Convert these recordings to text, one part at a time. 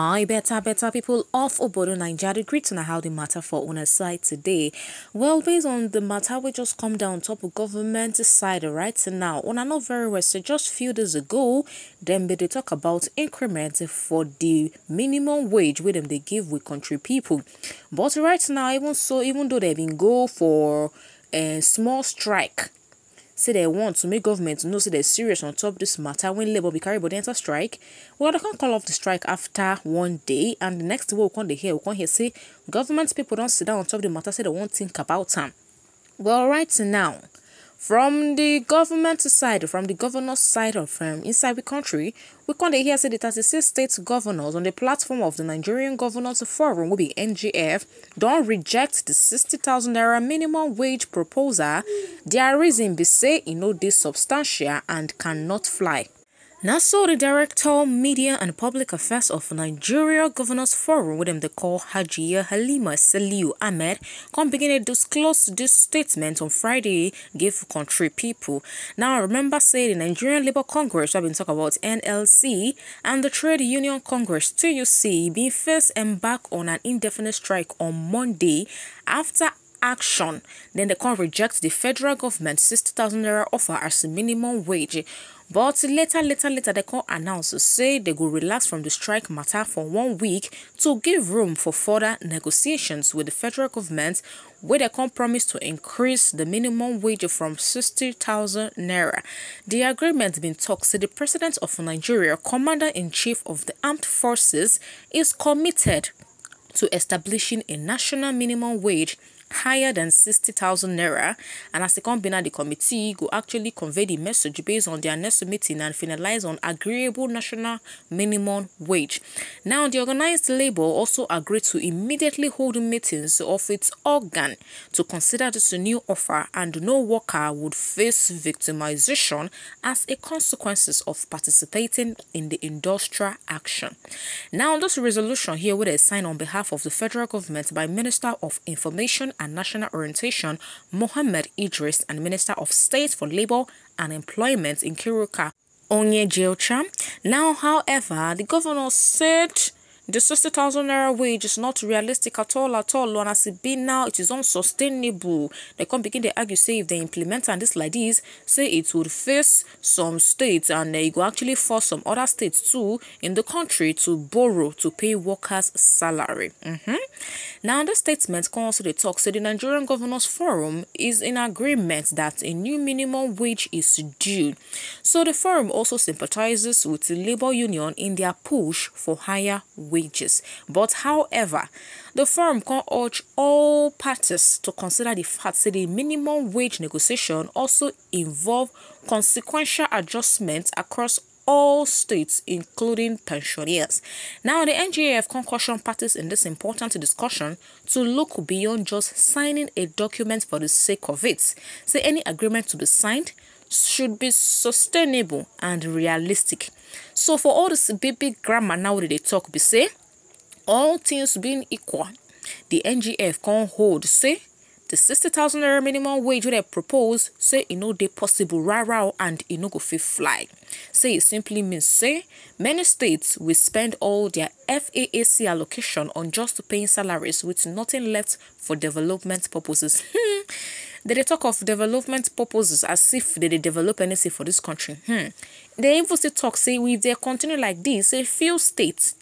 My better, better people of Obodo Nigeria, greet to know how the matter for on side today. Well, based on the matter, we just come down top of government side right now. On not very well, so just few days ago, then they talk about increment for the minimum wage with them they give with country people. But right now, even so, even though they've been go for a small strike say they want to make government know say they're serious on top this matter when labour be carry body enter strike. Well they can't call off the strike after one day and the next day we come dey hear we come hear say government people don't sit down on top the matter say they won't think about am well right now from the government side, from the governor's side of um, inside the country, we can hear say the 36 state governors on the platform of the Nigerian Governors Forum, will be NGF, don't reject the 60,000 naira minimum wage proposal. Their reason be say, you know, this substantial and cannot fly. Now, so the Director, Media and Public Affairs of Nigeria Governors Forum, with them they call Hajiya Halima Saliu Ahmed, come begin to disclose this statement on Friday, give country people. Now, remember, say the Nigerian Labour Congress, I've been talking about NLC, and the Trade Union Congress, TUC, being first embark on an indefinite strike on Monday after action. Then they can reject the federal government's 60,000 naira offer as a minimum wage. But later, later, later, they can announce say they will relax from the strike matter for one week to give room for further negotiations with the federal government, where they can promise to increase the minimum wage from 60,000 naira. The agreement been talked. So the president of Nigeria, commander in chief of the armed forces, is committed to establishing a national minimum wage higher than 60,000 naira and as the company the committee will actually convey the message based on their next meeting and finalize on agreeable national minimum wage. Now the organized labor also agreed to immediately hold meetings of its organ to consider this new offer and no worker would face victimization as a consequences of participating in the industrial action. Now this resolution here with a sign on behalf of the federal government by Minister of Information and National Orientation, Mohammed Idris, and Minister of State for Labour and Employment Nkeiruka, Onye Jilcha. Now, however, the governor said the 60,000 naira wage is not realistic at all, at all. And as it be now, it is unsustainable. They can't begin to argue, say, if they implement and this like this, say it would face some states and they go actually force some other states too in the country to borrow to pay workers' salary. Mm -hmm. Now, the statement can also the talk, so the Nigerian Governors Forum is in agreement that a new minimum wage is due. So the forum also sympathizes with the labor union in their push for higher wages wages. But however, the firm can urge all parties to consider the fact that the minimum wage negotiation also involve consequential adjustments across all states, including pensioners. Now, the NGAF concussion parties in this important discussion to look beyond just signing a document for the sake of it. Say any agreement to be signed should be sustainable and realistic. So for all this big big grammar now they talk be say all things being equal, the NGF can hold say the 60,000 naira minimum wage wey dem propose say e no dey possible rara and e no go fit fly. Say it simply means say many states will spend all their FAAC allocation on just paying salaries with nothing left for development purposes. They, they talk of development purposes as if they, they develop anything for this country. Hmm. They even still talk, say, if they continue like this, a few states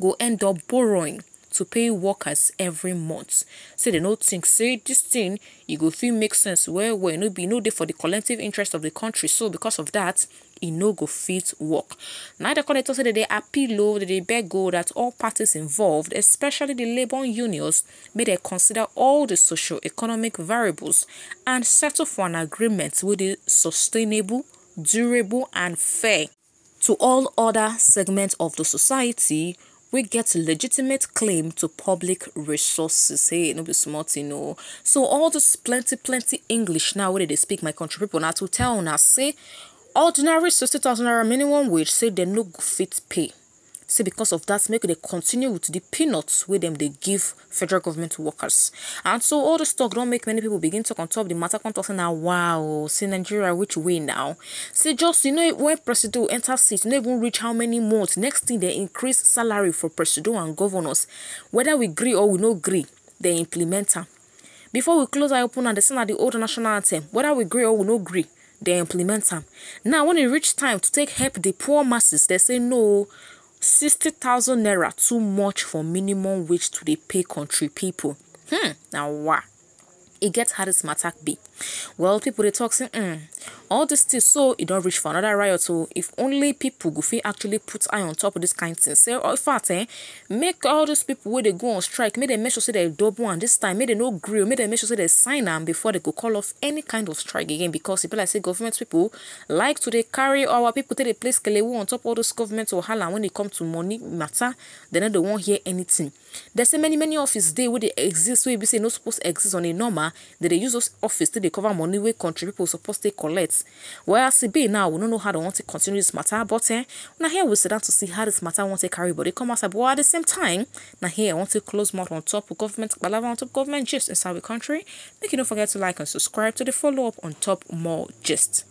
go end up borrowing to pay workers every month. Say they no think, say this thing, you go feel make sense where where no be no day for the collective interest of the country. So because of that, e no go fit work. Now the connector say that they appeal low, that they beg go that all parties involved, especially the labor unions, may they consider all the socio-economic variables and settle for an agreement with the sustainable, durable and fair to all other segments of the society we get legitimate claim to public resources. Hey, no be smart, you know. So all this plenty, plenty English now where they speak my country people now to tell us say ordinary 60,000 naira minimum wage say they no fit pay. Say because of that make they continue with the peanuts wey dem dey give federal government workers. And so all dis talk don make many people begin talk on top the matter come na wow say nigeria which way now. Say just you know when presido enter seat no even reach how many months. Next thing dey increase salary for presido and governors. Whether we gree or we no gree dey implement am. Before we close eye open am dey say na the old national anthem. Whether we gree or we no gree dey implement am. Now when e reach time to take help the poor masses dey say no sixty thousand naira too much for minimum wage to dey pay country people. Hmm na wa. E get how dis matter be well people dey talk say um all dis things so e don reach for another riot o if only people go actually put eye on top of dis kind thing say in fact eh make all dis people wey dey go on strike make dem make sure say dem double am dis time make dem no o make dem make sure say dem sign am before dem go call off any kind of strike again because e be like say government people like to dey carry our people take dey play skelewu on top all those government wahala when e come to money matter. No dey wan hear anything. Dem say many many office dey wey dey exist wey e be say e no suppose exist on a normal. Dem dey use those office dey cover money wey country people suppose take collect. Well as now we no know how dem wan take continue dis matter but eh na here we sit down to see how dis matter wan take carry body. Come outside but at the same time na here i wan take close mouth on top of government palava on top government gist inside we country. Make you no forget to like and subscribe to dey follow up on top more gist